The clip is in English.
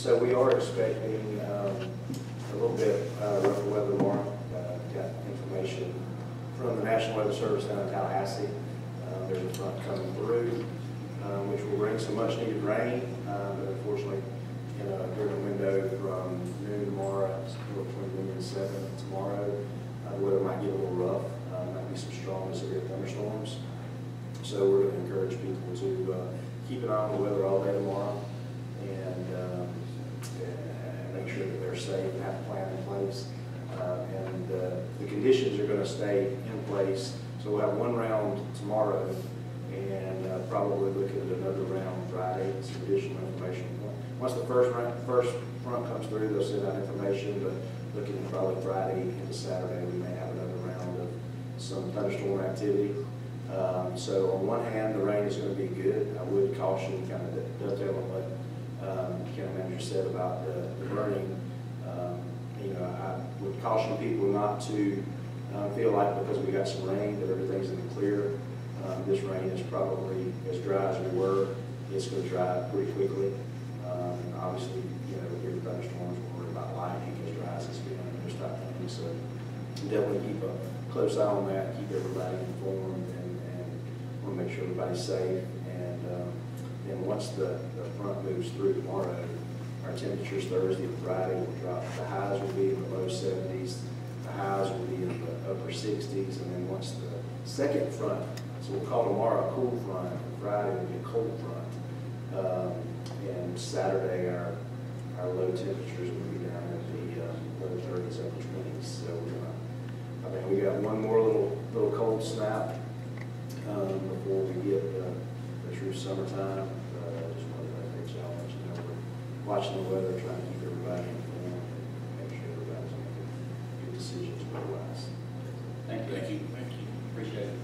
So we are expecting um, a little bit uh, rougher weather tomorrow. Uh, Got information from the National Weather Service down in Tallahassee. Uh, There's a front coming through, uh, which will bring some much needed rain, uh, but unfortunately, during the window from noon tomorrow, somewhere between noon and seven tomorrow, uh, the weather might get a little rough, uh, might be some strong and severe thunderstorms. So we're going to encourage people to uh, keep an eye on the weather all day tomorrow and make sure that they're safe and have a plan in place. Uh, And uh, the conditions are going to stay in place. So we'll have one round tomorrow and uh, probably look at another round Friday, some additional information. Once the first round, first front comes through, they'll send out information, but looking at probably Friday into Saturday, we may have another round of some thunderstorm activity. Um, So on one hand, the rain is going to be good. I would caution, kind of dovetail on what um, county manager said about the the burning. Um, You know, I would caution people not to uh, feel like because we got some rain that everything's in the clear. Um, This rain is probably as dry as we were. It's going to dry pretty quickly. Um, Obviously, you know, in thunderstorms, we're worried about lightning as dry as it's been and those type of things. So definitely keep a close eye on that, keep everybody informed and, and to make sure everybody's safe. And, um, then once the, the front moves through tomorrow, our temperatures Thursday and Friday will drop. The highs will be in the low seventies, the highs will be in the upper sixties, and then once the second front, so we'll call tomorrow a cool front, Friday will be a cold front. Um, and Saturday, our, our low temperatures will be down in the, uh, low thirties, upper twenties, so we're I mean, we got one more little, little cold snap, um, before we get, uh, the true summertime watching the weather, trying to keep everybody informed, and make sure everybody's making good decisions for the last. Thank you. Thank you. Thank you. Appreciate it.